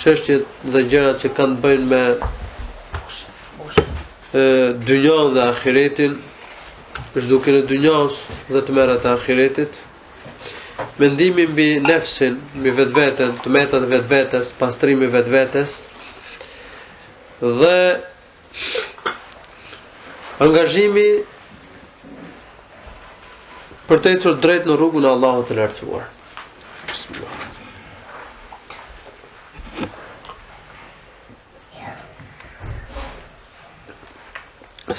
çështjet dhe gjërat që kanë të bëjnë me dynjan dhe ahiretin, zhdukjen e dynjas dhe tmerret e ahiretit, mendimi mbi nefsin, mbi vetveten, të metat e vetvetes, pastrimi i vetvetes, dhe Angazhimi për të ecur drejt në rrugën e Allahut të lartësuar.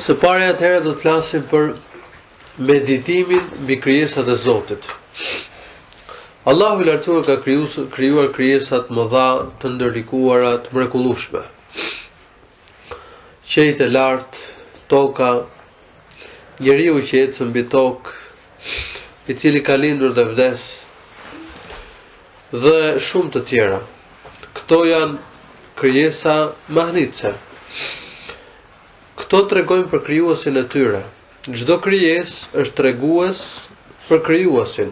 Së pari atëherë do të flasim për meditimin mbi krijesat e Zotit. Allahu i Lartësuar ka krijuar krijesat mëdha të ndërlikuara të mrekullueshme. qiejt e lartë, toka, njeriu që jeton mbi tokë, i cili ka lindur dhe vdes, dhe shumë të tjera. Këto janë krijesa mahnitëse. Këto tregojnë për krijuesin e tyre. Çdo krijesë është tregues për krijuesin.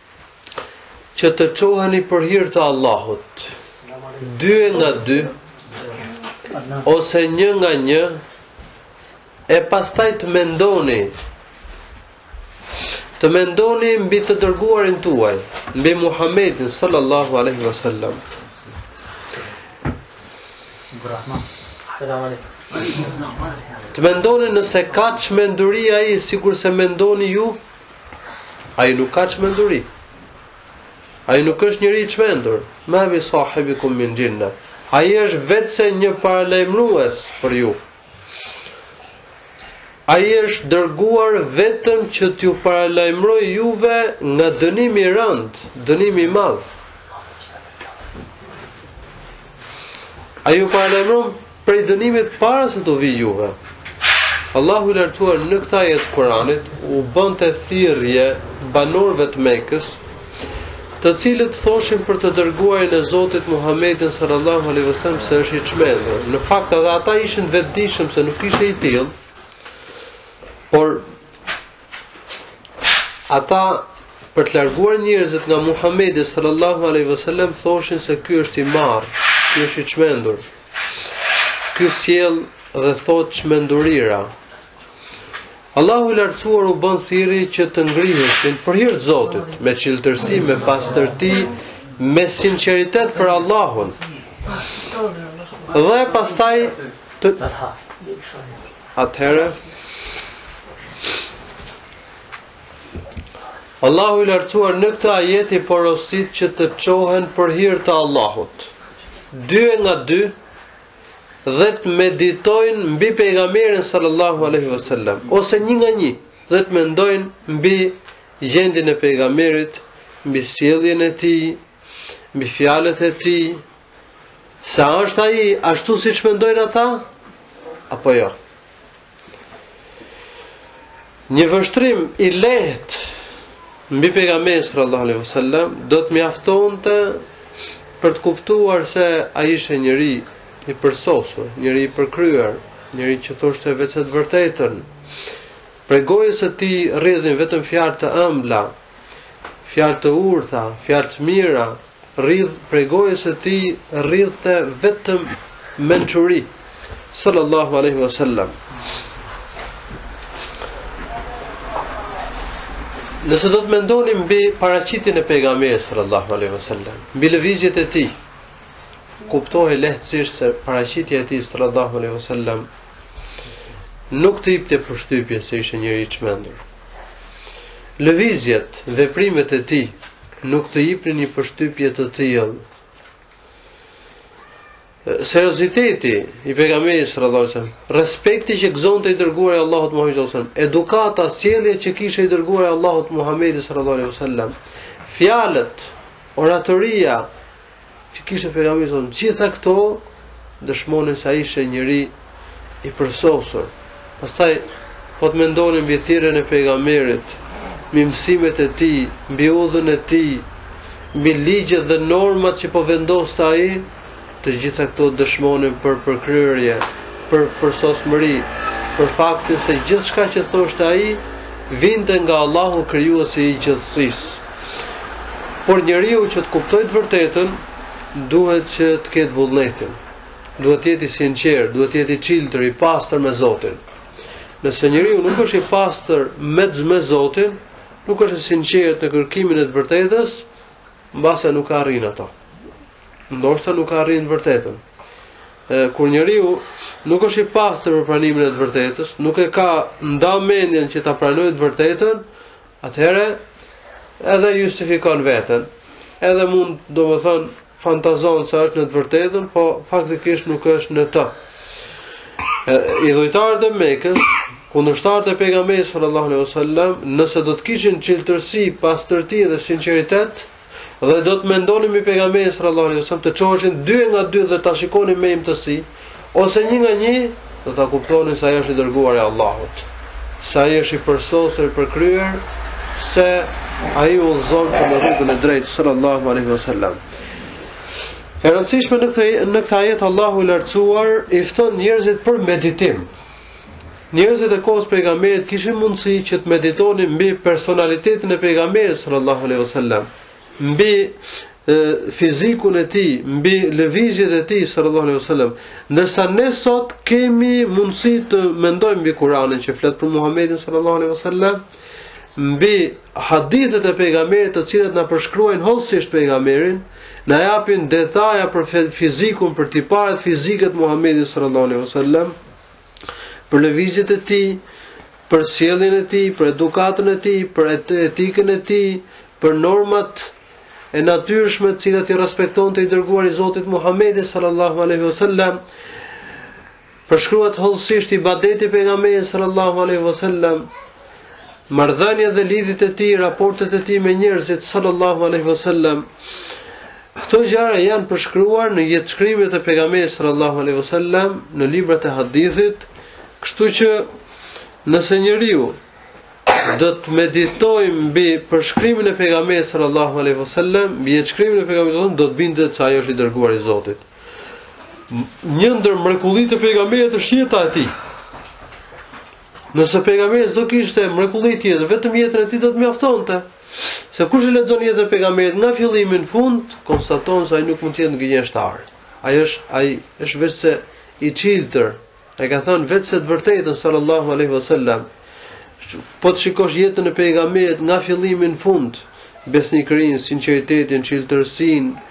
që të çoheni për hirë të Allahut, dy nga dy, ose një nga një, e pastaj të mendoni, të mendoni mbi të dërguarin tuaj, mbi Muhammedin sallallahu alaihi wasallam. Të mendoni nëse ka çmenduri ai sikurse mendoni ju Ai nuk ka çmenduri. Ai nuk është njeri i çmendur. Ma bi sahibikum min jinna. Ai është veçse një paralajmërues për ju. Ai është dërguar vetëm që t'ju paralajmërojë juve nga dënimi i rëndë, dënimi i madh. Ai ju paralajmëron Prej dënimit para se t'ju vijë juve. Allahu i lartësuar në këtë ajet të Kuranit u bënte thirrje banorëve të Mekës, të cilët thoshin për të dërguarin e Zotit Muhammedin sallallahu alaihi wasallam se është i çmendur. Në fakt edhe ata ishin të vetëdijshëm se nuk ishte i tillë. Por Ata për të larguar njerëzit nga Muhamedi sallallahu alaihi wasallam thoshin se ky është i marrë, ky është i çmendur. Ky sjell dhe thotë çmendurira. Allahu i lartësuar u bën thirrje që të ngriheshin për hir të Zotit, me çiltërsi, me pastërti, me sinqeritet për Allahun. Dhe pastaj të Atëherë Allahu i lartësuar në këtë ajet i porosit që të çohen për hir të Allahut. Dy nga dy dhe të meditojnë mbi pejgamberin sallallahu alaihi wasallam ose një nga një dhe të mendojnë mbi gjendjen e pejgamberit, mbi sjelljen e tij, mbi fjalët e tij, Se a është ai ashtu siç mendojnë ata? Apo jo? Një vështrim i lehtë mbi pejgamberin sallallahu alaihi wasallam do të mjaftonte për të kuptuar se ai ishte njeri i përsosur, njeri i përkryer, njeri që thoshte veçse të vërtetën. Prej gojës së tij rridhnin vetëm fjalë të ëmbla, Fjalë të urta, fjalë të mira, rridh prej gojës së tij rridhte vetëm mençuri. Sallallahu alaihi wasallam. Nëse do të mendonin mbi paraqitjen e pejgamberit sallallahu alaihi wasallam, mbi lëvizjet e tij, kuptohej lehtësisht se paraqitja e tij sallallahu alaihi wasallam nuk të jepte përshtypje se ishte njeri i çmendur. Lëvizjet, veprimet e tij nuk të jepnin një përshtypje të tillë. Serioziteti i pejgamberit sallallahu alajhi wasallam, respekti që gëzonte i dërguari i Allahut Muhammed sallallahu alajhi wasallam, edukata, sjellja që kishte i dërguari i Allahut Muhammed sallallahu alajhi wasallam, fjalët, oratoria, Që kishte pejgamberi, të gjitha këto dëshmonin se ai ishte njeri i përsosur. Pastaj po të mendonin mbi thirrjen e pejgamberit, mbi mësimet e tij, mbi udhën e tij, mbi ligjet dhe normat që po vendoste ai, të gjitha këto dëshmonin për përkryerje, për përsosmëri, për faktin se gjithçka që thoshte ai vinte nga Allahu krijuesi i gjithësisë. Por njeriu që të kuptojë të vërtetën, duhet që të ketë vullnetin. Duhet të jetë i sinqertë, duhet të jetë i çiltër, i pastër me Zotin. Nëse njeriu nuk është i pastër me me Zotin, nuk është i sinqertë në kërkimin e të vërtetës, mbase nuk e arrin atë. Ndoshta nuk arrin të vërtetën. Kur njeriu nuk është i pastër për pranimin e të vërtetës, nuk e ka nda mendjen që ta pranojë të vërtetën, Atëherë edhe justifikon veten, edhe mund, domethënë, fantazon se është në të vërtetën, po faktikisht nuk është në të. Idhujtarët e Mekës, kundërshtarët e pejgamberit sallallahu alaihi wasallam, nëse do të kishin çiltërsi, pastërti dhe sinqeritet, Dhe do të mendonin mbi pejgamberin sallallahu alaihi wasallam të çoheshin dy nga dy dhe ta shikonin me imtësi ose një nga një do ta kuptonin se ai është i dërguar i Allahut. Se ai është i përsosur i përkryer se ai udhëzon për në rrugën e drejtë sallallahu alaihi wasallam. E rëndësishme në këtë në këtë ajet Allahu i lartësuar i fton njerëzit për meditim. Njerëzit e kohës pejgamberit kishin mundësi që të meditonin mbi personalitetin e pejgamberit sallallahu alaihi wasallam, mbi fizikun e tij, mbi lëvizjet e tij sallallahu alaihi wasallam. Ndërsa ne sot kemi mundësi të mendojmë mbi Kur'anin që flet për Muhamedin sallallahu alaihi wasallam, mbi hadithet e pejgamberit të cilat na përshkruajnë hollësisht pejgamberin, na japin detaje për fizikun, për tiparet fizike të Muhamedit sallallahu alaihi wasallam. për lëvizjet e tij, për sjelljen e tij, për edukatën e tij, për etikën e tij, për normat e natyrshme të cilat i respektonte i dërguari i Zotit Muhamedi sallallahu alaihi wasallam. Përshkruhet hollësisht ibadeti i pejgamberit sallallahu alaihi wasallam, marrëdhëniet dhe lidhjet e tij, raportet e tij me njerëzit sallallahu alaihi wasallam. Këto gjëra janë përshkruar në jetëshkrimet e pejgamberit sallallahu alaihi wasallam në librat e hadithit, kështu që nëse njeriu do të meditojë mbi përshkrimin e pejgamberit sallallahu alaihi wasallam, mbi jetëshkrimin e pejgamberit sallallahu do të bindet se ai është i dërguar i Zotit. Një ndër mrekullitë e pejgamberit është jeta e tij. Nëse pejgamberi s'do kishte mrekulli tjetër, vetëm jetën e tij do të mjaftonte. Se kush e lexon jetën e pejgamberit nga fillimi në fund, konstaton se ai nuk mund të jetë gënjeshtar. Ai është ai është veçse i çiltër. Ai ka thënë veçse të vërtetën sallallahu alaihi wasallam. Po të shikosh jetën e pejgamberit nga fillimi në fund, besnikërinë, sinqeritetin, çiltërsinë,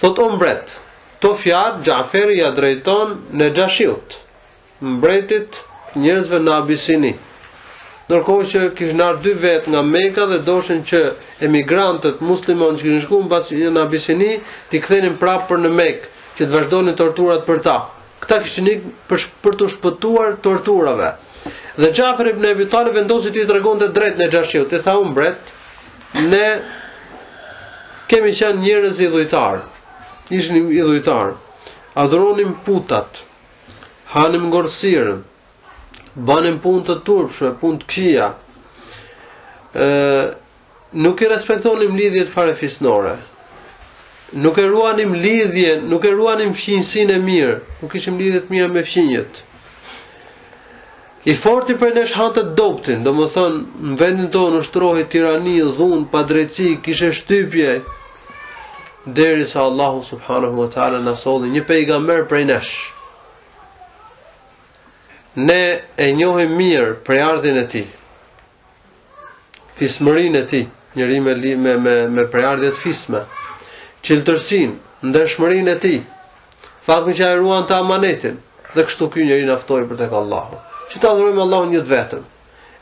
Thotë o mbret, këto fjalë Xhaferi ia drejton Nexhashiut, mbretit të njerëzve në Abisini, ndërkohë që kishin ardhur dy vetë nga Meka dhe doshin që emigrantët muslimanë që kishin shkuar pas në Abisini t'i kthenin prapë për në Mekë, që të vazhdonin torturat për ta. Këta kishin ikë për, për t'u shpëtuar torturave. Dhe Xhafer ibn Abi Talib vendosi t'i tregonte drejt Nexhashiut, i tha o mbret, Ne kemi qenë njerëz idhujtarë. Ishim idhujtarë. Adhuronim putat. Hanim ngordhësirën. Banim punë të turpshme, punë të këqija. Ë nuk i respektonim lidhjet farefisnore. Nuk e ruanim lidhjen, nuk e ruanim fqinjësinë e mirë, nuk kishim lidhje të mira me fqinjët. I forti prej nesh hante të dobtin, domethënë në vendin tonë ushtrohej tirani, dhunë, padrejtësi, kishe shtypje, derisa Allahu subhanahu wa taala na solli një pejgamber prej nesh. Ne e njohim mirë prejardhjen e tij. fisnikërinë e tij, njeri me me me, me prejardhje të fisme, çiltërsinë, ndershmërinë e tij, faktin që ai e ruante amanetin, dhe kështu ky njeri na ftoi për tek Allahu. Që ta adhurojmë Allahun një të vetëm.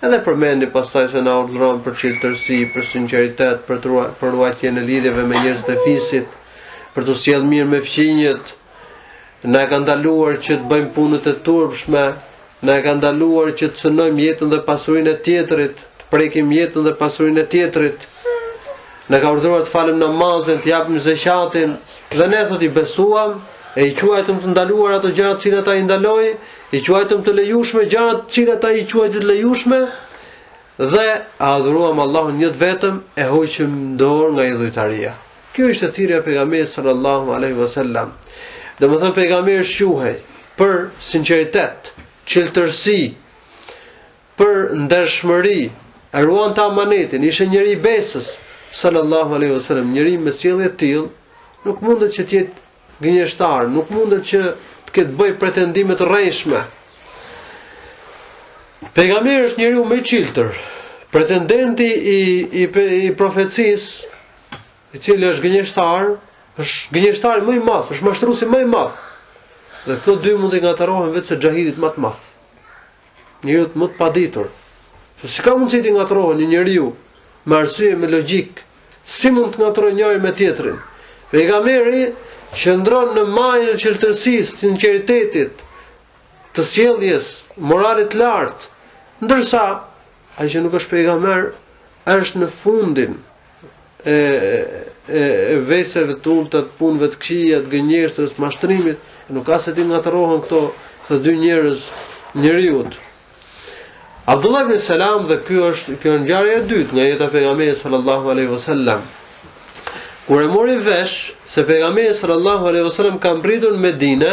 Edhe përmendi pastaj se na urdhëron për çiltërsi, për sinqeritet, për, për ruajtjen e lidhjeve me njerëzit e fisit, për t'u sjellë mirë me fqinjët, Na e ka ndaluar që të bëjmë punët e turpshme, na e ka ndaluar që të cenojmë jetën dhe pasurinë e tjetrit, të prekim jetën dhe pasurinë e tjetrit. Na ka urdhëruar të falim namazin, të japim zeqatin, dhe ne thotë i besuam e i quajtëm të ndaluar ato gjëra të cilat ai ndaloi, i quajtëm të lejushme gjërat të cilat ai i quajti të lejushme, Dhe e adhuruam Allahun një të vetëm e hoqëm dorë nga idhujtaria. Kjo ishte thirrja e pejgamberit sallallahu alaihi wasallam. Domethënë pejgamberi shquhej për sinqeritet, çiltërsi, për ndershmëri, e ruante amanetin, ishe njeri i besës, sallallahu aleyhu sallam, njeri me sjellje të tillë, nuk mundet që të jetë gënjeshtar, nuk mundet që të ketë, bëjë pretendime të rrejshme. Pejgamberi është njeriu më i çiltër. Pretendenti i i, i profecisë, i cili është gënjeshtar, është gënjeshtari më i madh, është mashtruesi më i madh. Dhe këto dy mund t'i ngatërrohen vetëm se xhahilit më të madh. Njeriut më të paditur. Se si ka mundësi t'i ngatërrohen një njeriu me arsye me logjikë, si mund të ngatërrojë njërin me tjetrin? Pejgamberi qëndron në majën e çiltërsisë, sinqeritetit, të sjelljes, moralit të lartë, ndërsa ai që nuk është pejgamber është në fundin e, e, e veseve të ulta të punëve të këqija, të gënjeshtrës, të mashtrimit, nuk ka se si t'i ngatërrohen këto këto dy njerëz njeriut. Abdullah ibn Salam dhe ky është kjo është ngjarja e dytë nga jeta e pejgamberit sallallahu alaihi wasallam. Kur e mori vesh se pejgamberi sallallahu alaihi wasallam ka mbërritur në Medinë,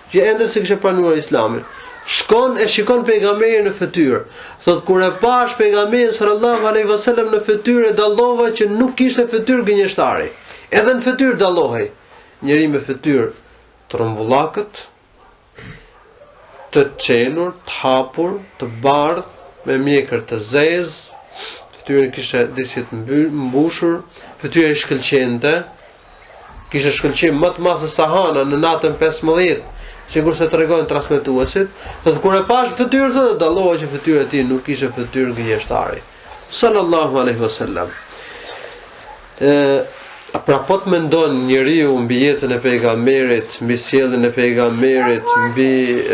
që ende s'e kishte pranuar islamin. Shkon e shikon pejgamberin në fytyrë. Thotë, kur e pashë pejgamberin sallallahu aleyhi vësallem në fytyrë e dallova që nuk kishte fytyrë gënjeshtari. Edhe në fytyrë dallohej. Njeri me fytyrë të rrumbullakët, të çelur, të hapur, të bardhë, me mjekër të zezë, fytyrën e kishte disi të mbushur, fytyra i shkëlqente, Kishte shkëlqim më të madh se sa Hana në natën 15, sikurse tregojnë transmetuesit, dhe kur e pash fytyrën dallohej që fytyra e tij nuk ishte fytyrë gënjeshtari. Sallallahu alaihi wasallam. Ë pra po të mendon njeriu mbi jetën e pejgamberit, mbi sjelljen e pejgamberit, mbi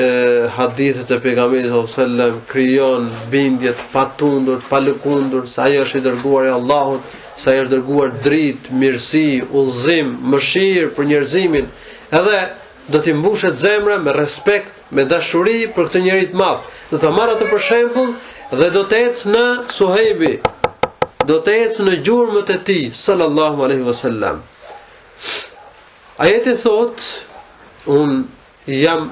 e, hadithet e pejgamberit sallallahu alaihi wasallam, krijon bindje të patundur, të palëkundur se ai është i dërguar i Allahut se ai është dërguar dritë, mirësi, udhëzim, mëshirë për njerëzimin, edhe do t'i mbushet zemra me respekt, me dashuri për këtë njeri të madh. Do ta marrë atë për shembull dhe do të ecë në Suhejbi. Do të ecë në gjurmët e tij sallallahu alaihi wasallam. Ajeti thotë unë jam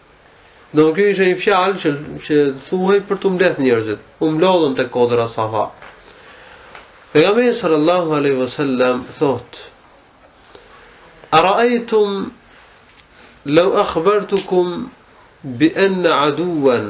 Domethënë kjo ishte një fjalë që që thuhej për t'u mbledhë njerëzit. U mblodhën te kodra Safa. Pejgamberi sallallahu alaihi wasallam thotë: "Ara'aytum law akhbartukum bi anna aduwan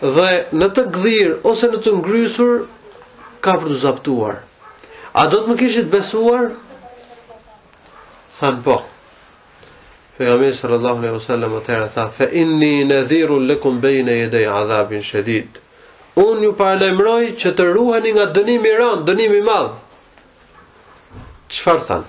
Dhe në të gdhirë ose në të ngrysur ka për t'ju zaptuar. A do të më kishit besuar? Thanë po. Pejgamberi sallallahu alaihi wasallam atëherë tha: "Fa inni nadhirun lakum bayna yaday adhabin shadid." Unë ju paralajmëroj që të ruheni nga dënimi i rëndë, dënimi i madh. Çfarë thanë?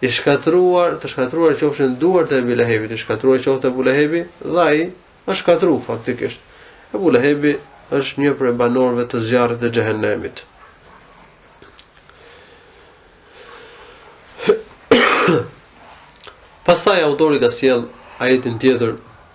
I shkatruar, të shkatruar qofshin duart e Ebu Lehebit, i shkatruar qoftë Ebu Lehebi, dhe ai është shkatru faktikisht. Ebu Lehebi është një prej banorëve të zjarrit të xhehenemit. Pastaj autori ka sjellë ajetin tjetër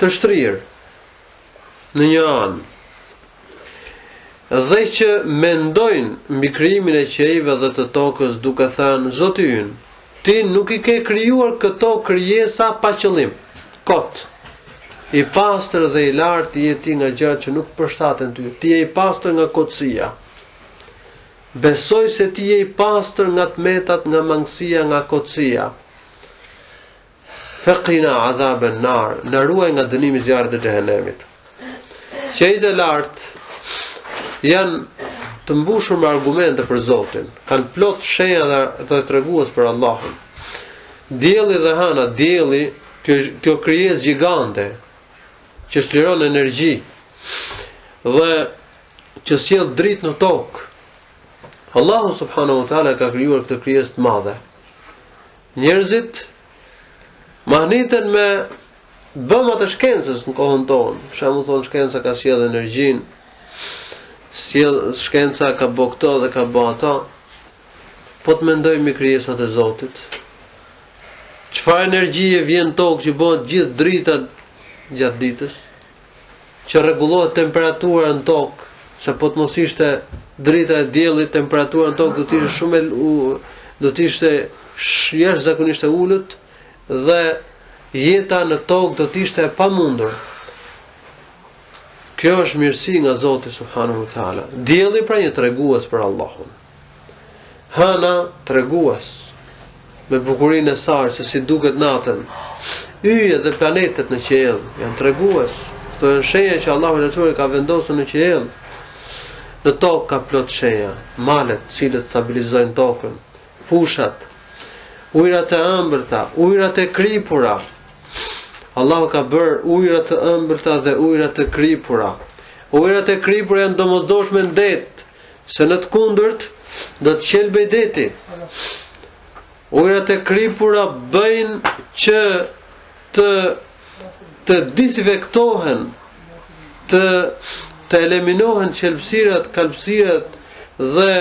të shtrirë në një anë dhe që mendojnë mbi krijimin e qiejve dhe të tokës duke thënë Zoti ynë, ti nuk i ke krijuar këto krijesa pa qëllim. Kot. I pastër dhe i lartë je ti nga gjërat që nuk të përshtaten ty. Ti je i pastër nga kotësia. Besoj se ti je i pastër nga të metat, nga mangësia, nga kotësia. Fekina adhaben nar. Na ruaj nga dënimi i zjarrit të xhehenemit. Qiejt e lartë janë të mbushur me argumente për Zotin Kanë plot shenja dhe, dhe tregues për Allahun. Dielli dhe hana. Dielli kjo, kjo krijesë gjigante që çliron energji dhe që sjell dritë në tokë. Allahu subhanahu wa taala e ka krijuar këtë krijesë të madhe. Njerëzit mahniten me bëmat e shkencës në kohën tonë. Për shembull thonë shkenca ka sjell energjinë. Sjell shkenca ka bë këto dhe ka bë ato. Po të mendoj mbi krijesat e Zotit. Çfarë energjie vjen në tokë që bëhet gjithë drita gjatë ditës? që rregullohet temperatura në tokë, se po të mos ishte drita e diellit, temperatura në tokë do të ishte shumë do të ishte jashtëzakonisht e ulët dhe jeta në tokë do të ishte e pamundur. Kjo është mirësi nga Zoti subhanahu wa taala. Dielli pra një tregues për Allahun. Hëna tregues me bukurinë e saj se si duket natën. Yjet dhe planetet në qiell janë tregues. Këto janë shenja që Allahu i Lartësuar ka vendosur në qiell. Në tokë ka plot shenja, malet, të cilat stabilizojnë tokën, fushat, ujrat e ëmbëlta, ujrat e kripura. Allahu ka bërë ujra të ëmbëlta dhe ujra të kripura. Ujrat e kripura janë domosdoshme në det, Se në të kundërt do të qelbej deti. Ujrat e kripura bëjnë që të të dezinfektohen, të të eliminohen qelbësirat, kalbësirat dhe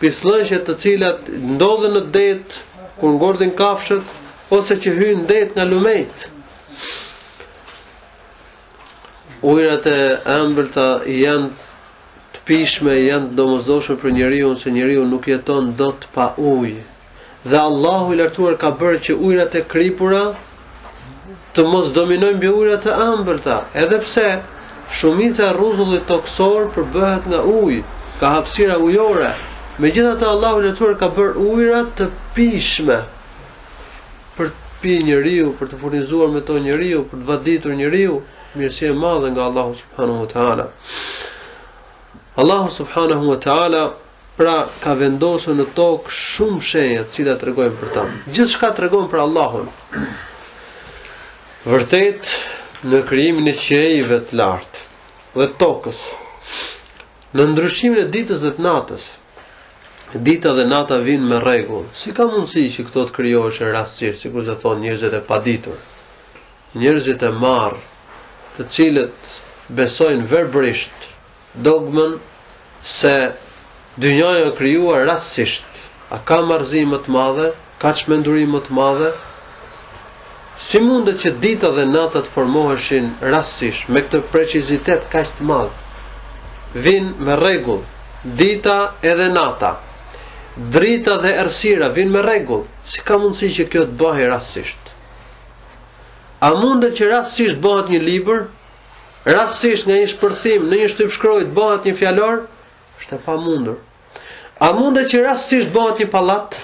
pisllëqet të cilat ndodhen në det kur ngordhin kafshët ose që hyjnë në det nga lumenjt. Ujrat e ëmbëlta janë të pijshme janë të domosdoshme për njeriun se njeriu nuk jeton dot pa ujë dhe Allahu i lartuar ka bërë që ujrat e kripura të mos dominojnë mbi ujrat e ëmbëlta edhe pse shumica e rruzullit tokësor përbëhet nga ujë ka hapësira ujore megjithatë Allahu i lartuar ka bërë ujra të pijshme për të pi njeriu për të furnizuar me to njeriu për të vaditur njeriu Mirësi e madhe nga Allahu subhanahu wa taala. Allahu subhanahu wa taala pra ka vendosur në tokë shumë shenja të cilat tregojnë për ta. Gjithçka tregon për Allahun. Vërtet në krijimin e qiejve të lartë dhe tokës. Në ndryshimin e ditës dhe të natës. Dita dhe nata vijnë me rregull. Si ka mundësi që këto të krijoheshin rastësisht, sikurse thonë njerëzit e paditur? Njerëzit e marrë, të cilët besojnë verbërisht dogmën se dynjaja është krijuar rastësisht, a ka marrëzi më të madhe, ka çmenduri më të madhe? Si mundet që dita dhe nata të formoheshin rastësisht me këtë precizitet kaq të madh? Vijnë me rregull, dita edhe nata. Drita dhe errësira vijnë me rregull. Si ka mundësi që kjo të bëhej rastësisht? A mundet që rastësisht të bëhet një libër, rastësisht nga një shpërthim në një shtypshkronjë të bëhet një fjalor? Është e pamundur. A mundet që rastësisht të bëhet një pallat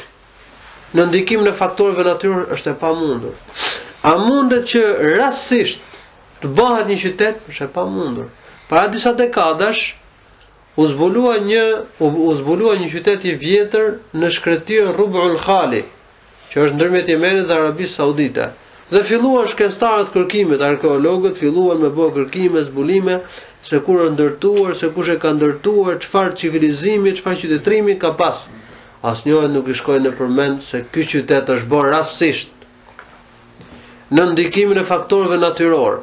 nën ndikimin e faktorëve natyrorë? Është e pamundur. A mundet që rastësisht të bëhet një qytet? Është e pamundur. Para disa dekadash, u zbulua një, u zbulua një qytet i vjetër në shkretëtirën Rubul Khali, që është ndërmjet Jemenit dhe Arabisë Saudite. Dhe filluan shkencëtarët kërkimet, arkeologët filluan me bërë kërkime, zbulime se kur është ndërtuar, se kush e ka ndërtuar, çfarë civilizimi, çfarë qytetërimi ka pas. Asnjërit nuk i shkoi nëpër mend se ky qytet është bërë rastësisht. nën ndikimin e faktorëve natyrorë.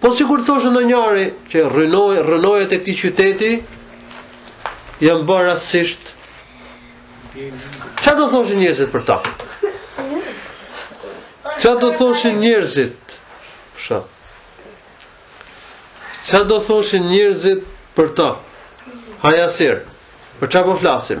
Po sikur të thoshë ndonjëri që rrënoi rrënojat e këtij qyteti janë bërë rastësisht. Çfarë do thoshin njerëzit për ta? Çfarë do thoshin njerëzit? Sha. Çfarë do thoshin njerëzit për ta? Ha, Jasir. Për çfarë po flasim?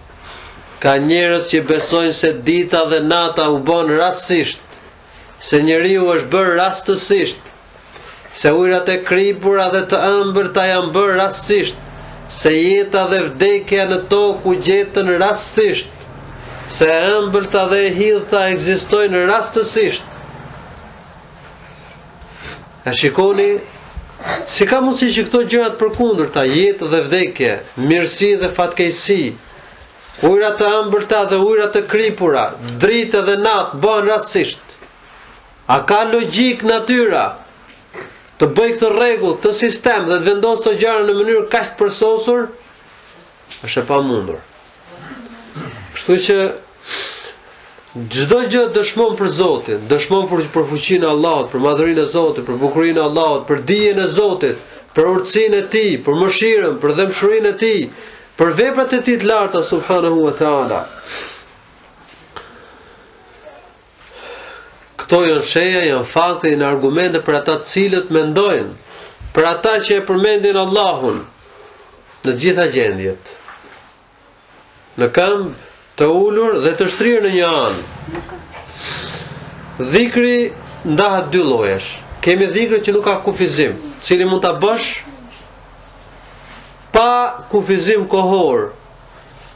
Ka njerëz që besojnë se dita dhe nata u bënë rastësisht, se njeriu është bërë rastësisht, se ujërat e kripura dhe të ëmbërta janë bërë rastësisht, se jeta dhe vdekja në tokë u gjetën rastësisht, se e ëmbërta dhe e hidhta ekzistojnë rastësisht. E shikoni si ka mundësi që këto gjëra të përkundërta jetë dhe vdekje, mirësi dhe fatkeqësi, ujëra të ëmbërta dhe ujëra të kripura, dritë dhe natë, bëhen rastësisht. A ka logjikë natyra të bëjë këtë rregull, këtë sistem dhe të vendosë këto gjëra në mënyrë kaq të përsosur, Është e pamundur. Kështu që çdo gjë dëshmon për Zotin, dëshmon për për fuqinë e Allahut, për madhërinë e Zotit, për bukurinë e Allahut, për dijen e Zotit, për urtësinë e Tij, për mëshirën, për dhembshurinë e Tij, për veprat e Tij të larta subhanahu wa taala. Këto janë sheja, janë fakte, janë argumente për ata të cilët mendojnë, për ata që e përmendin Allahun në gjitha gjendjet. Në këmbë të ulur dhe të shtrirë në një anë. Dhikri ndahet dy llojesh. Kemi dhikrin që nuk ka kufizim, cili mund ta bësh pa kufizim kohor,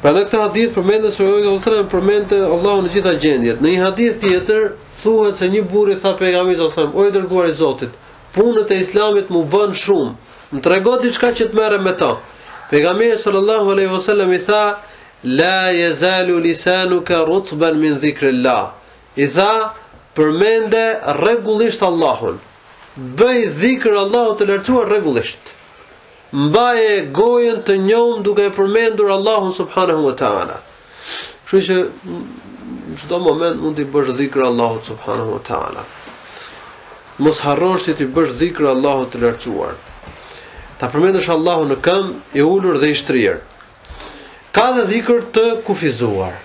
Pra në këtë hadith përmendet se Profeti sallallahu alajhi wasallam përmendte Allahun në gjitha gjendjet. Në një hadith tjetër thuhet se një burrë i tha pejgamberit sallallahu alajhi wasallam: "O i dërguar i Zotit, punët e Islamit m'u bënë shumë. Më trego diçka që të merrem me to." Pejgamberi sallallahu alajhi wasallam i tha: "La yazalu lisanuka rutban min dhikrillah." I tha: "Përmende rregullisht Allahun. Bëj dhikr Allahut të lartësuar rregullisht." Mbaje gojën të njomë duke e përmendur Allahun subhanahu wa taala. Kështu që në çdo moment mund t'i bësh dhikr Allahut subhanahu wa taala. Mos harrosh t'i bësh dhikr Allahut të lartësuar. Ta përmendësh Allahun në këmbë, i ulur dhe i shtrirë. Ka dhe dhikr të kufizuar.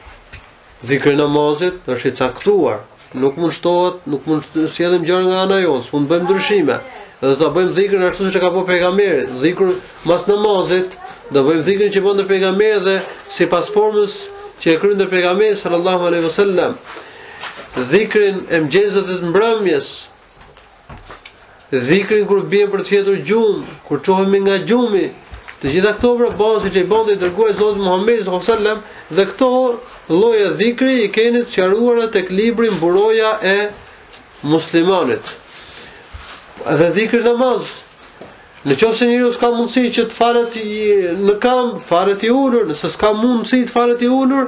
Dhikri i namazit është i caktuar, nuk mund shtohet, nuk mund sjellim gjëra nga ana jonë, s'mund të bëjmë ndryshime. Dhe do ta bëjmë dhikrin ashtu siç e ka bërë pejgamberi, dhikrin mas namazit, do bëjmë dhikrin që bënte pejgamberi dhe sipas formës që e kryen pejgamberi sallallahu alaihi wasallam. Dhikrin e mëngjesit dhe të mbrëmjes, Dhikrin kur bie për të fjetur gjum, kur çohemi nga gjumi, të gjitha këto pra bëhen siç e bënte i dërguari i Zotit Muhammed sallallahu alaihi wasallam dhe këto lloje dhikri i keni të sqaruara tek libri Buroja e muslimanit. Dhe dhikri në namaz. Në qoftë se njeriu s'ka mundësi që të falet në kam, falet i ulur, nëse s'ka mundësi të falet i ulur,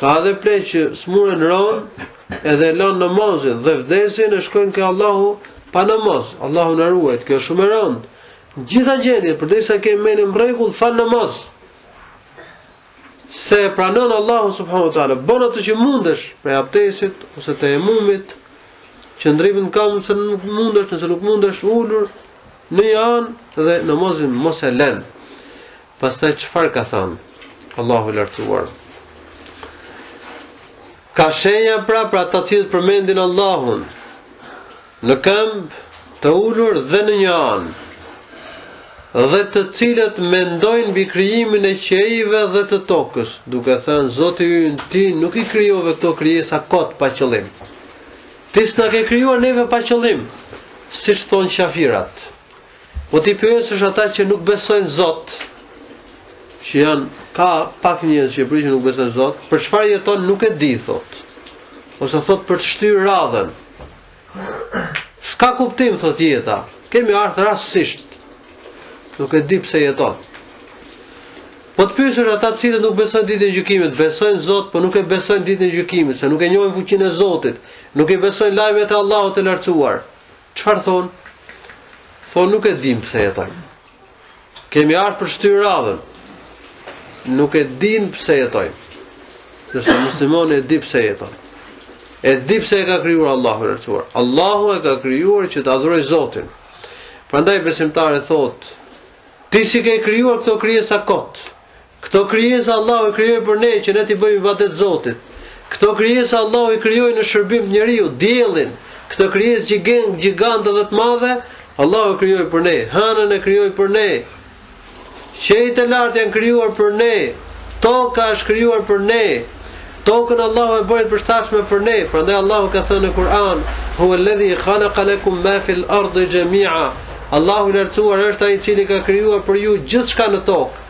Ka edhe pleq që smuren rand edhe lan namazin dhe vdesin e shkojnë ke Allahu pa namaz. Allahu na ruajt, kjo është shumë e rëndë. Gjitha gjendjet, përderisa ke menjen në rregull, fal namaz. Se pranon Allahu subhanahu wa taala, bën atë që mundesh prej abdestit ose tejemumit, qëndrimin në kam nëse mundesh, nëse nuk mundesh ulur në një anë dhe namazin mos e lënë. Pastaj çfarë ka thënë Allahu i lartësuar? Ka shenja pra për ata të cilët përmendin Allahun në këmbë të ulur dhe në një anë dhe të cilët mendojnë mbi krijimin e qiejve dhe të tokës, duke thënë Zoti ynë ti nuk i krijove këto krijesa kot pa qëllim. Ti s'na ke krijuar neve pa qëllim, siç thonë qafirat. Po t'i pyesësh ata që nuk besojnë Zot, që janë ka pak njerëz që nuk besojnë Zot, për çfarë jeton nuk e di thot. Ose thot për të shtyrë radhën. S'ka kuptim thot jeta. Kemi ardhur rastësisht. Nuk e di pse jeton. Po të pyesësh ata të cilët nuk besojnë ditën e gjykimit, besojnë Zot, po nuk e besojnë ditën e gjykimit, se nuk e njohin fuqinë e Zotit, nuk e besojnë lajmet e Allahut të lartësuar. Çfarë thonë? Thonë nuk e dimë pse jetojmë. Kemi ardhur për shtyr radhën. Nuk e dimë pse jetojmë. Ndërsa muslimani e di pse jeton. E di pse e ka krijuar Allahu i Lartësuar. Allahu e ka krijuar që të adhuroj Zotin. Prandaj besimtari thotë, ti s'i ke krijuar këto krijesa kot? Këtë krijesë Allahu e krijoi për ne që ne t'i bëjmë ibadet Zotit. Këto krijesa Allahu i krijoi në shërbim të njeriut, diellin. Këtë krijesë gjigant, gjigante dhe të madhe, Allahu e krijoi për ne. Hënën e krijoi për ne. Qiejt e lartë janë krijuar për ne. Toka është krijuar për ne. Tokën Allahu e bëri të përshtatshme për ne. Prandaj Allahu ka thënë në Kur'an: "Huwa alladhi khalaqa lakum ma fil ardi jami'a." Allahu i lartësuar është ai i cili ka krijuar për ju gjithçka në tokë.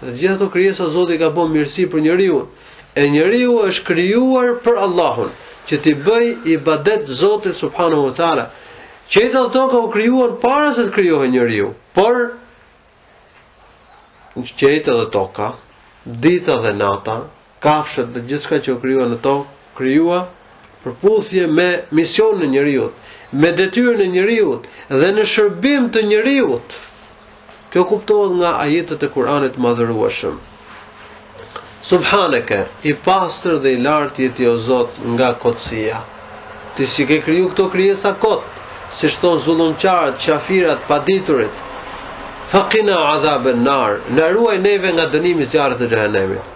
Dhe gjithë ato krijesa Zoti i ka bën mirësi për njeriun. E njeriu është krijuar për Allahun, që t'i bëj ibadet Zotit subhanahu wa taala. Qiejt edhe toka u krijuan para se të krijohej njeriu. Por qiejt edhe toka, dita dhe nata, Kafshët dhe gjithçka që u krijua në tokë, u krijua në përputhje me misionin e njeriut, me detyrën e njeriut dhe në shërbim të njeriut. Kjo kuptohet nga ajetet e Kuranit të Madhërueshëm. Subhaneke, i pastër dhe i lartë je ti o Zot nga kotësia. Ti s'i ke kriju këto krijesa kot, siç thonë zullumqarët, qafirat, paditurit. Fakina adhaben nar, na ruaj neve nga dënimi i zjarrit të xhehenemit.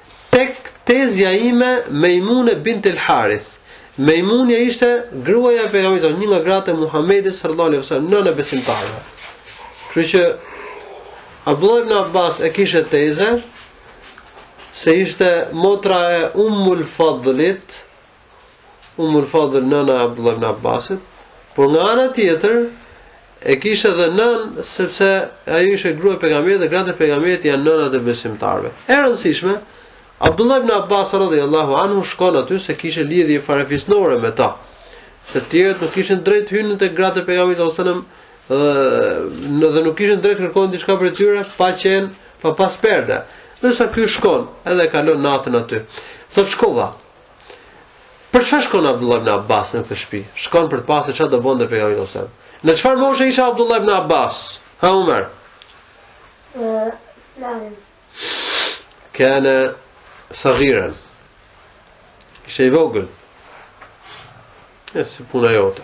Tek tezja ime Mejmune bint El Harith. Mejmunja ishte gruaja e pejgamberit sallallahu alajhi wasallam, një nga gratë e Muhamedit sallallahu alajhi wasallam, nënë e besimtarëve. Kështu që Abdullah ibn Abbas e kishte teze se ishte motra e Ummul Fadlit, Umul Fadl nëna e Abdullah ibn Abbasit, por nga ana tjetër e kishte edhe nën sepse ajo ishte grua e pejgamberit dhe gratë e pejgamberit janë nënat e besimtarëve. E rëndësishme, Abdullah ibn Abbas radhiyallahu anhu shkon aty se kishte lidhje farefisnore me ta. Se të tjerët nuk kishin drejt hynë te gratë e pejgamberit sallallahu alajhi wasallam dhe dhe nuk kishin drejt kërkojnë diçka prej tyre pa qenë pa pas perde. Ndërsa ky shkon, edhe kalon natën aty. Thot shkova, Për ça shkon Abdullah ibn Abbas në këtë shpi? Shkon për të parë se ça do bënte pejgamberi sallallahu alajhi wasallam. Në çfarë moshe ishte Abdullah ibn Abbas? Ha Umar. Ëh, naim. Kana saghiran. Ishte i vogël. E si puna jote.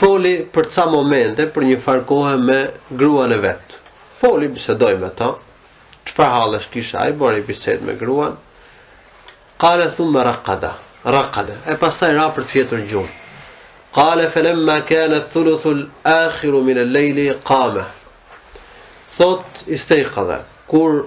Foli për ca momente, për një farë kohe me gruan e vet. Foli, bisedoi me ta. Çfarë hallesh kishte, ai bëri bisedë me gruan? Qala thumma raqada. Raqada, e pastaj ra për të fjetur gjumë. Qala falamma kana thuluth al-akhir min al-layl qama. Thot istayqadha. Kur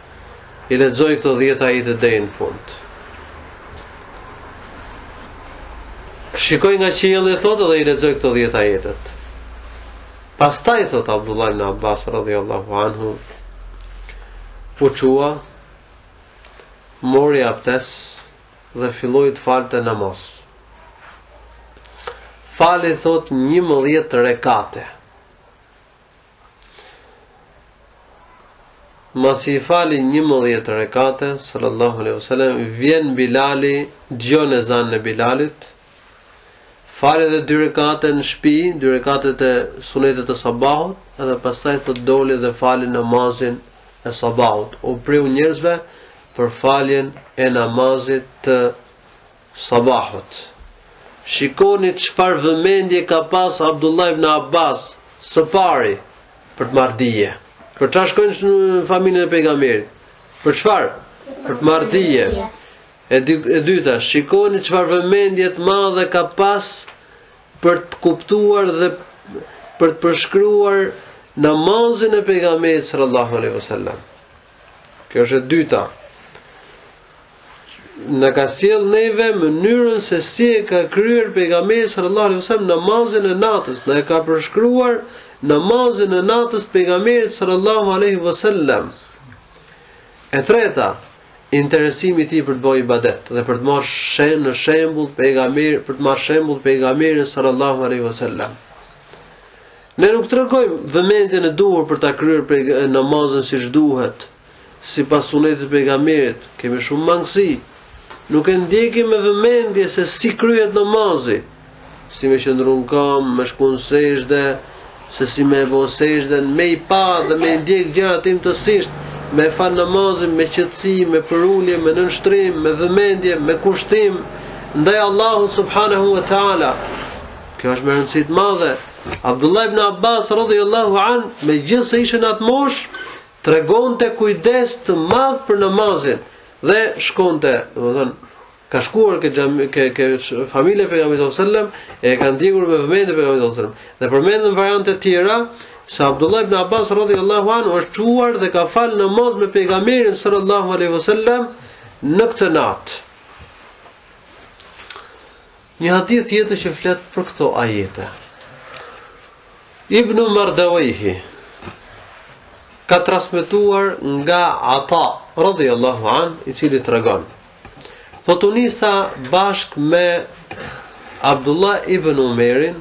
I lexoi këto 10 ajetet deri në fund. Shikoi nga qielli thotë dhe i lexoi këto 10 ajetet. Pastaj thot Abdullah ibn Abbas radhiyallahu anhu u çua mori abdes dhe filloi të falte namaz. Fali thot 11 rekate. Masi i fali 11 rekate, sallallahu alaihi wasallam, vjen Bilali, dëgjon ezanin e Bilalit, fali edhe dy rekate në shpi, dy rekatet e sunetit të sabahut, edhe pastaj thot doli dhe fali namazin e sabahut. U priu njerëzve për faljen e namazit të Sabahut. Shikoni çfarë vëmendje ka pas Abdullah ibn Abbas së pari për të marrë dije. Për çfarë shkoi në familjen e pejgamberit? Për çfarë? Për të marrë dije. E, dy, e dyta, shikoni çfarë vëmendje të madhe ka pas për të kuptuar dhe për të përshkruar namazin e pejgamberit sallallahu alaihi wasallam. Kjo është e dyta. Na ka sjell neve mënyrën se si e ka kryer pejgamberi sallallahu alaihi wasallam namazin e natës. Na e ka përshkruar namazin e natës pejgamberit sallallahu alaihi wasallam. E treta, interesimi i tij për të bo ibadet dhe për të marrë shem në shembull pejgamberin, për të marrë shembull pejgamberin sallallahu alaihi wasallam. Ne nuk tregojmë vëmendjen e duhur për ta kryer namazin si duhet, sipas sunetit të pejgamberit, kemi shumë mangësi. Nuk e ndjekim me vëmendje se si kryhet namazi, si me qëndru n'kam, me shku në sexhde, se si me e bo sexhden, me i pa dhe me i ndjek gjërat imtësisht, me e falë namazin, me qetësi, me përulje, me nënshtrim, me vëmendje, me kushtim, ndaj Allahut subhanahu wa ta'ala. Kjo është me rëndësi të madhe, Abdullah ibn Abbas radhiyallahu an, megjithëse ishte në atë moshë, tregonte kujdes të madh për namazin dhe shkonte, domethënë ka shkuar ke xhami ke ke familja e pejgamberit sallallahu alajhi wasallam e ka ndjekur me vëmendje pejgamberin sallallahu alajhi wasallam dhe përmenden variante të tjera se Abdullah ibn Abbas radhiyallahu anhu është çuar dhe ka fal namaz me pejgamberin sallallahu alajhi wasallam në këtë natë Një hadith tjetër që flet për këto ajete. Ibn Mardawayhi ka transmetuar nga Ata radhiyallahu an, i cili tregon. Thotë u nisa bashkë me Abdullah ibn Umerin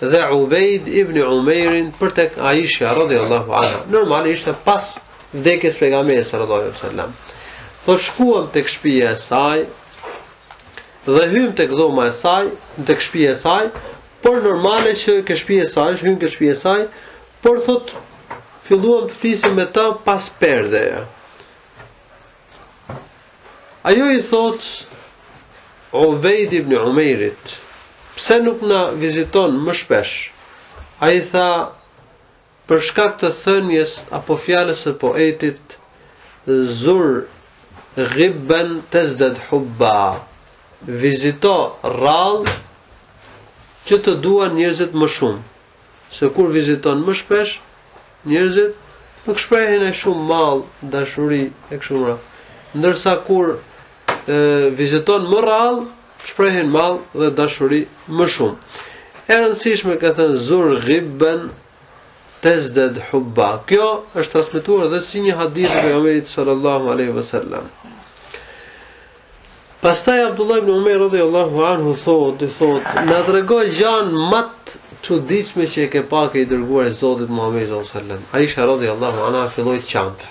dhe Ubejd ibn Umejrin për tek Aisha radhiyallahu anha. Normal ishte pas vdekjes pejgamberit sallallahu alaihi wasallam. Thotë shkuam tek shtëpia e saj Dhe hymë tek dhoma e saj, tek shtëpia e saj, por normale që ke shtëpia e saj, hymë ke shtëpia e saj, por thotë filluam të flisim me ta pas perde. Ajo i thotë Ubejd ibn Umejrit, pse nuk na viziton më shpesh? Ai tha Për shkak të thënies apo fjalës së poetit, zur ghibban tazdad hubba, vizito rrallë që të duan njerëzit më shumë. Se kur viziton më shpesh, njerëzit nuk shprehin aq shumë mall, dashuri e kështu me radhë. Ndërsa kur e viziton më rrallë, shprehin mall dhe dashuri më shumë. E rëndësishme ka thënë zur ghibban tazdad hubba. Kjo është transmetuar dhe si një hadith i pejgamberit sallallahu alaihi wasallam. Pastaj Abdullah ibn Umar radhiyallahu anhu thotë, i thotë, na trego gjën më të çuditshme që e ke pa ke i dërguari i Zotit Muhammedi sallallahu alaihi wasallam. Aisha radhiyallahu anha filloi të qante.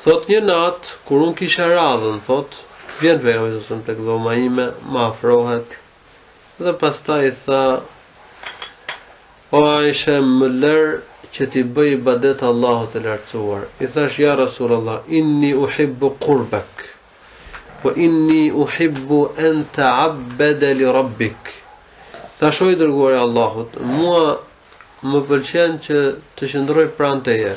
Thotë një natë, kur unë kisha radhën, thotë, vjen Pejgamberi sallallahu alajhi wasallam tek dhoma ime, më afrohet dhe pastaj tha, O Aisha, më lër që t'i bëj ibadet Allahut të lartësuar. I thashë, ja Rasulullah, inni uhibbu qurbak, wa inni uhibbu an tata'abbada li rabbik. Thashë o i dërguari i Allahut, mua më pëlqen që të qëndroj pranë teje,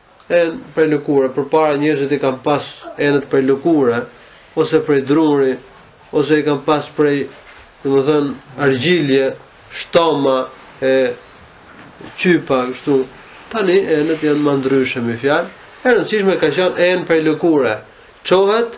enë prej lëkure, përpara njerëzit i kanë pas enët prej lëkure, ose prej druri, ose i kanë pas prej, domethënë, argjilje, shtama, e qypa, kështu, tani enët janë më ndryshe, një fjalë, e rëndësishme ka qenë enë prej lëkure, çohet,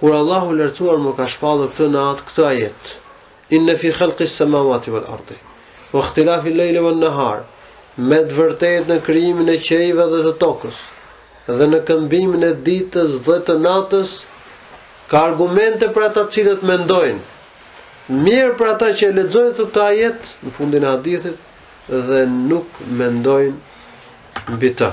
Kur Allahu i lartësuar më ka shpallur këtë natë këtë ajet. Inna fi khalqis samawati wal ardi wa ikhtilafil layli wan nahar. Me të vërtetë në krijimin e qiejve dhe të tokës dhe në këmbimin e ditës dhe të natës ka argumente për ata të cilët mendojnë. Mjerë për ata që e lexojnë këtë ajet në fundin e hadithit dhe nuk mendojnë mbi të.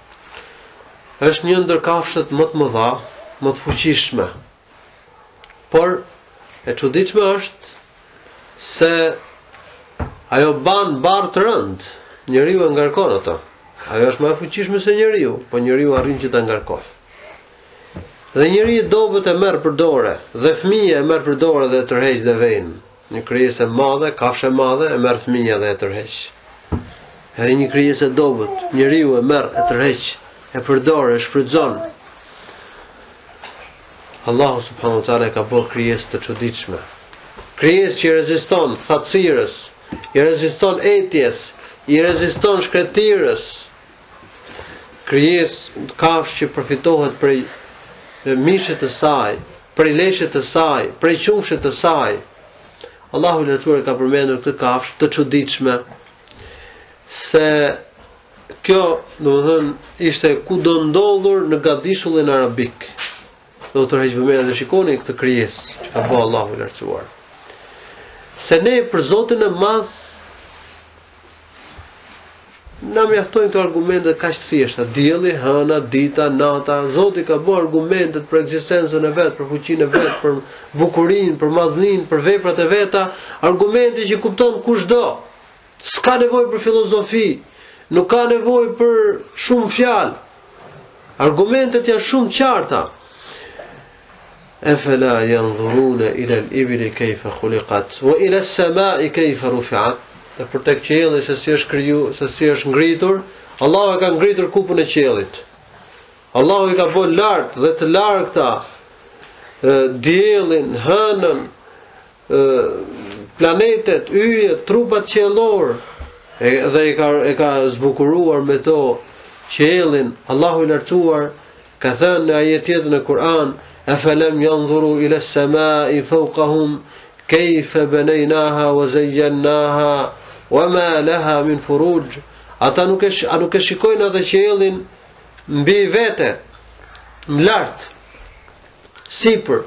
Është një ndër kafshët më të mëdha, më të fuqishme. Por e çuditshme është se ajo ban barrë të rëndë, njeriu e ngarkon atë. Ajo është më e fuqishme se njeriu, po njeriu arrin që ta ngarkojë. Dhe njeriu i dobët e merr për dore, dhe fëmija e merr për dore dhe tërheq devenë. Një krijesë e madhe, kafshë e madhe e merr fëmija dhe e tërheq. Edhe një krijesë e dobët, njeriu e merr e tërheq, e përdor, e shfrytëzon. Allahu subhanahu wa taala e ka bërë krijesë të çuditshme. Krijesë që i reziston thatësirës, i reziston etjes, i reziston shkretirës, Krijesë, kafshë që përfitohet prej mishit të saj, prej leshit të saj, prej qumshit të saj. Allahu i lartësuar ka përmendur këtë kafshë të çuditshme se kjo, domethënë, ishte kudondodhur në gadishullin arabik. U tërheq vëmendjen, shikoni këtë krijesë që ka bo Allahu i lartësuar. Se ne për Zotin e madh na mjaftojnë këto argumente kaq të thjeshta. Dielli, hëna, dita, nata, Zoti ka bo argumentet për ekzistencën e vet, për fuqinë e vet, për bukurinë, për madhninë, për veprat e veta, argumente që i kupton kushdo. S'ka nevojë për filozofi, nuk ka nevojë për shumë fjalë. Argumentet janë shumë të qarta. Efela yanzuruna ila al-ibli kayfa khuliqat wa ila as-sama'i kayfa rufi'at. Dhe për tek qielli se si është kriju, se si është ngritur, Allahu e ka ngritur kupën e qiellit. Allahu i ka bërë lart dhe të largëta diellin, hënën, planetet, yjet, trupat qiellorë dhe e ka e ka zbukuruar me to qiellin Allahu i lartësuar ka thënë në ajet tjetër në Kur'an efelem jandhuru iles-semai feukahum kejfe benejnaha ue zejjennaha ue ma leha min furuxh ata nuk e, a nuk e shikojnë atë qiellin mbi vete më lart sipër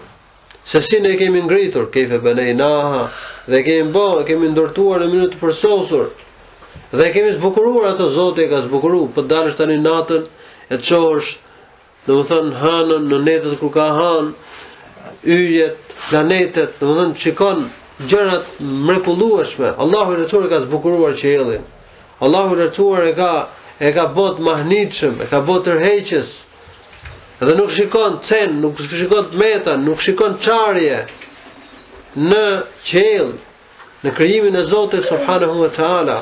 Se si ne e kemi ngritur, kejfe benejnaha, dhe e kemi bë, e kemi ndërtuar në mënyrë të përsosur, dhe e kemi zbukuruar atë, Zoti e ka zbukuru, po të dalësh tani natën, e të shohësh, domethënë hanën, në netët kur ka hanë, yjet, planetet, domethënë shikon gjëra të mrekullueshme, Allahu i lartësuar e ka zbukuruar qiellin, Allahu i lartësuar e ka, e ka bo të mahnitshëm, e ka bo tërheqës, Dhe nuk shikon cen, nuk shikon të metë, nuk shikon çarje në qiell, në krijimin e Zotit subhanahu wa taala.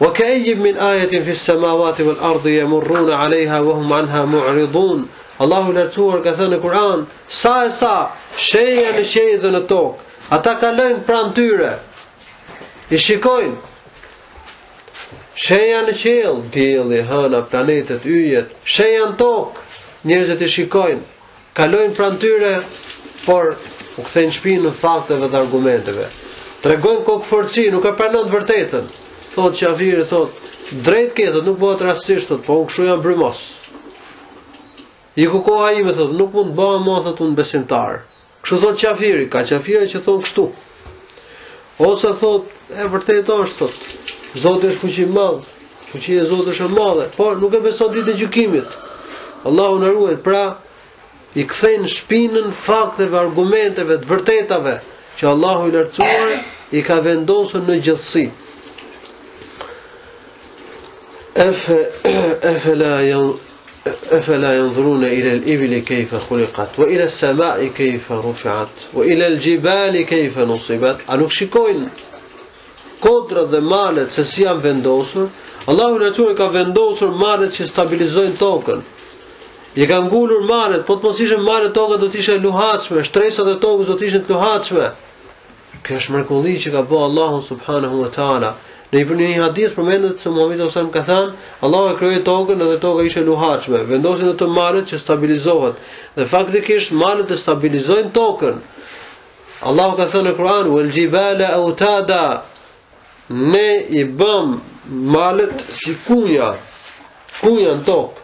Wa ka'ayyin min ayatin fi as-samawati wal ardi yamurruna 'alayha wa hum 'anha mu'ridun. Allahu i lartësuar ka thënë në Kur'an, sa e sa sheja në qiej dhe në tokë, ata kalojnë pranë tyre. I shikojnë Sheja në qiell, dielli, hëna, planetet, yjet, sheja në tokë, njerëzit i shikojnë, kalojnë pranë tyre, por u kthejnë shpinën fakteve dhe argumenteve. Tregojnë kokëfortësi, nuk e pranojnë të vërtetën. Thotë qafiri, thotë, drejt ke, thotë, nuk bëhet rastësisht, thotë, po unë kështu jam brymos. Iku koha ime, thotë, nuk mund të bëhem më, thotë, unë besimtar. Kështu thotë qafiri, ka qafira që thonë kështu. Ose thotë, e vërtetë është, thotë, Zoti është fuqi e madhe, fuqia e Zotit është e madhe, por nuk e beson ditën e gjykimit. Allahu na ruajt, pra, i kthejnë shpinën fakteve, argumenteve, të vërtetave, që Allahu i lartësuar i ka vendosur në gjithësi. Efe, efela jan, Efela yanzuruna ila al-ibli kayfa khuliqat wa ila as-sama'i kayfa rufi'at wa ila al-jibali kayfa nusibat a nuk shikojnë kodrat dhe malet se si janë vendosur Allahu i lartësuar ka vendosur malet që stabilizojnë tokën i ka ngulur malet po të mos ishin malet toka do të ishte e luhatshme shtresat e tokës do të ishin të luhatshme Kjo është mrekulli që ka bërë Allahu subhanahu wa taala. Në një prej haditheve përmendet se Muhamedi sallallahu alaihi wasallam ka thënë, Allahu e krijoi tokën dhe toka ishte e luhatshme, vendosi në të malet që të stabilizohet. Dhe faktikisht malet e stabilizojnë tokën. Allahu ka thënë në Kur'an, "Wal jibala awtada" Ne i bëmë malet si kunja, kunja në tokë.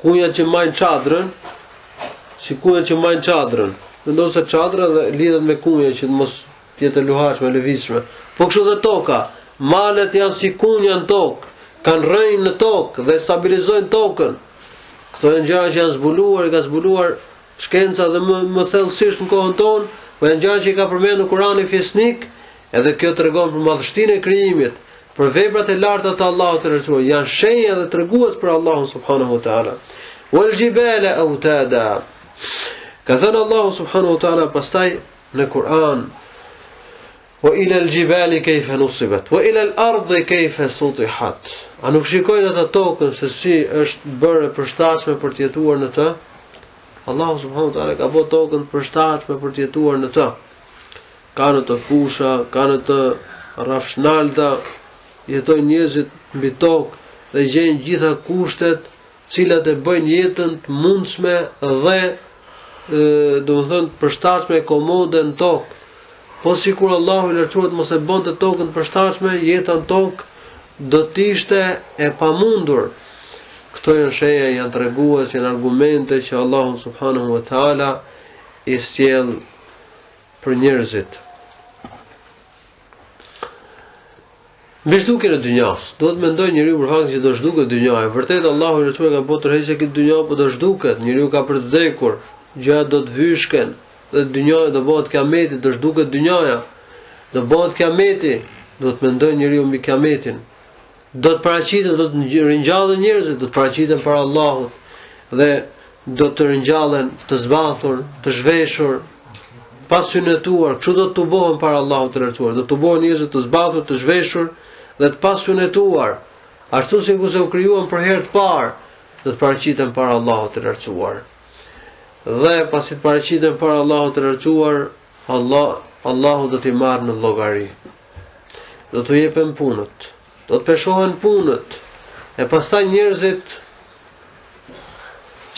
Kunja që majnë çadrën, si kunja që majnë çadrën. Vendoset çadra dhe lidhet me kunja që të mos jetë e luhatshme, e lëvizshme. Po kështu dhe toka. Malet janë si kunja në tokë, kanë rrënjë në tokë dhe stabilizojnë tokën. Këto janë gjëra që janë zbuluar, i ka zbuluar shkenca domethënë më thellësisht në kohën tonë, po janë gjëra që i ka përmendur Kurani fisnik, Edhe kjo tregon për madhështinë e krijimit, për veprat e larta të Allahut të lartësuar, janë shenja dhe tregues për Allahun subhanahu wa taala. Wal jibala awtada. Ka thënë Allahu subhanahu wa taala pastaj në Kur'an Wa ila al-jibali kayfa nusibat wa ila al-ardi kayfa sutihat. A nuk shikojnë ata tokën se si është bërë e përshtatshme për të jetuar në të? Allahu subhanahu wa taala ka bërë tokën përshtatshme për të jetuar në të. Ka në të fusha, ka në të rrafshnalta, jetojnë njerëzit mbi tokë dhe gjejnë gjitha kushtet të cilat e bëjnë jetën të mundshme dhe domethënë të përshtatshme e komode në tokë. Po sikur Allahu i lartësuar mos e bënte tokën të përshtatshme, jeta në tokë do të ishte e pamundur. Këto janë shenja, janë tregues, janë argumente që Allahu subhanahu wa taala i sjell për njerëzit. Mbi zhdukjen e dynjas, duhet mendojë njeriu për faktin që do zhduket dynjaja, vërtet Allahu i lartësuar ka bo tërheqëse këtë dynja, po do zhduket, njeriu ka për të vdekur, gjëja do të vyshken, dhe dynjaja do bëhet kiameti, do zhduket dynjaja, do bëhet kiameti, duhet mendojë njeriu mbi kiametin, Do të paraqiten, do të ringjallen njerëzit, do të paraqiten para Allahut dhe do të ringjallen të zbathur, të zhveshur, të pasynetuar, kështu do të tubohen para Allahut të lartësuar, do të tubohen njerëzit të zbathur, të zhveshur dhe të pasynetuar, ashtu sikurse u krijuan për herë të parë, do të paraqiten para Allahut të lartësuar. Dhe pasi të paraqiten para Allahut të lartësuar, Allah Allahu do t'i marrë në llogari. do t'u jepen punët, do të peshohen punët, e pastaj njerëzit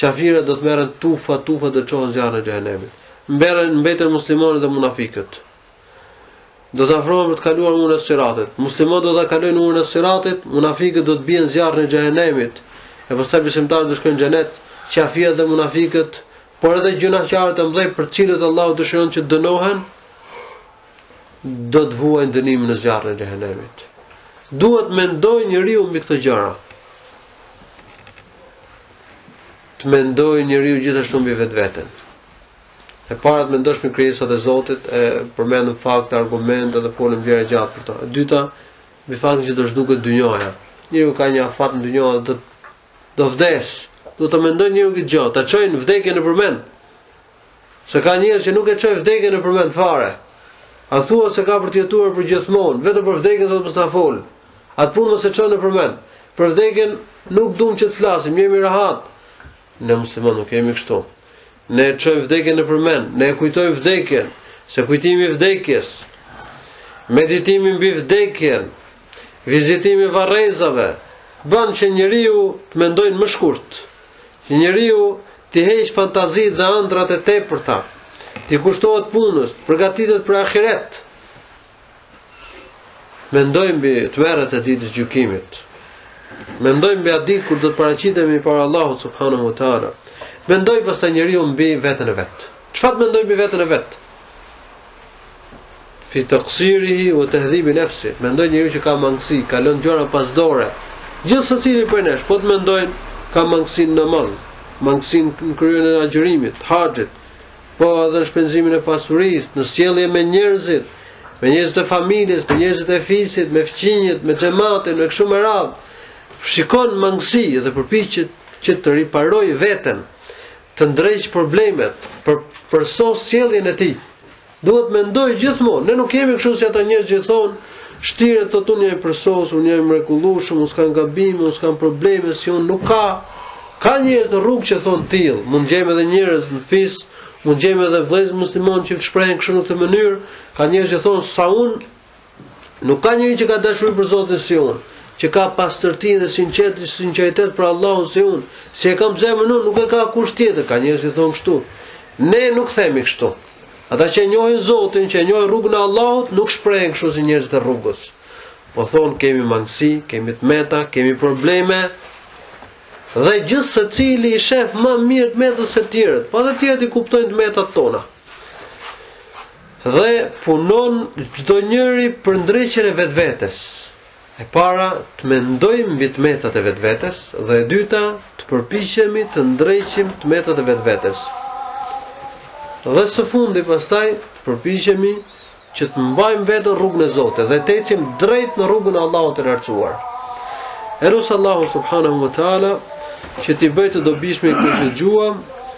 qafirët do të merren tufa, tufa do të çohen në zjarrin e xhehenemit. Mbeten, mbeten muslimanët dhe munafikët. Do të afrohen për të kaluar në urën e siratit. Muslimanët do të kalojnë në urën e siratit, munafikët do të bien në zjarrin e xhehenemit. E pastaj besimtarët do shkojnë në xhenet, qafirët dhe munafikët, por edhe gjynahqarët e mëdhenj për të cilët Allahu dëshiron që të dënohen, do të vuajnë dënimin në zjarrin e xhehenemit. Duhet të mendojë njeriu mbi këto gjëra. Të mendojë njeriu gjithashtu mbi vetveten. E para të mendosh mbi krijesat e Zotit, i përmendëm fakte, argumente dhe folëm gjerë e gjatë për to. E dyta, mbi faktin që do zhduket dynjaja. Njeriu ka një afat në dynja dhe do vdesë. Duhet mendojë njeriu këtë gjë, ta çojë vdekjen nëpër mend. Se ka njerëz që nuk e çojnë vdekjen nëpër mend fare. A thua se ka për të jetuar për gjithmonë, vetëm për vdekjen thotë mos na fol. Atë punë mos e ço nëpër mend. Për vdekjen nuk duam që të flasim, jemi rahat. Ne muslimanë nuk jemi kështu. Ne e çojmë vdekjen nëpër mend, ne e kujtojmë vdekjen, se kujtimi i vdekjes, meditimi mbi vdekjen, vizitimi i varrezave, bën që njeriu të mendojë më shkurt. Që njeriu t'i heqë fantazitë dhe ëndrrat e tepërta, t'i kushtohet punës, të përgatitet për ahiret. Mendojmë mbi tmerret e ditës së gjykimit. Mendojmë mbi atë ditë kur do të paraqitemi para Allahut subhanahu wa taala. Mendon pastaj njeriu mbi veten e vet. Çfarë të mendojë mbi veten e vet? fi taqsirihi wa tahdhibi nafsi mendon njeriu që ka mangësi ka lënë gjëra pas dore gjithsecili prej nesh po të mendojë ka mangësi në namaz mangësi në kryerjen e agjërimit të haxhit po edhe në shpenzimin e pasurisë në sjellje me njerëzit me njerëzit e familjes me njerëzit e fisit me fqinjët me xhematin me kështu me radhë shikon mangësi dhe përpiqet që të riparojë veten të ndreqë problemet, të përsosë sjelljen e tij. Duhet të mendojë gjithmonë, ne nuk jemi kështu si ata njerëz që thonë, shtiret, thotë unë jam i përsosur, unë jam i mrekullueshëm, unë s'kam gabime, unë s'kam probleme, si unë nuk ka. Ka njerëz në rrugë që thonë tillë, mund gjejmë edhe njerëz në fis, mund gjejmë edhe vëllezër muslimanë që shprehen kështu në këtë mënyrë, ka njerëz që thonë sa unë Nuk ka njeri që ka dashuri për Zotin si unë, që ka pastërti dhe sinqerti, sinqeritet për Allahun si unë, si e kam zemrën unë, nuk e ka kush tjetër, ka njerëz që thonë kështu. Ne nuk themi kështu. Ata që njohin Zotin, që njohin rrugën e Allahut, nuk shprehen kështu si njerëzit e rrugës. Po thonë kemi mangësi, kemi të meta, kemi probleme, dhe gjithsecili i shef më mirë të metat se tjerët, po edhe tjerët i kuptojnë të metat tona. Dhe punon çdonjëri për ndreqjen e vetvetes. E para, të mendojmë mbi të metat e vetvetes dhe e dyta, të përpiqemi të ndreqim të metat e vetvetes. Dhe së fundi pastaj të përpiqemi që të mbajmë veten në rrugën e Zotit dhe të ecim drejt në rrugën e Allahut të lartësuar. E lus Allahun subhanahu wa taala që t'i bëjë të dobishme këto që dëgjua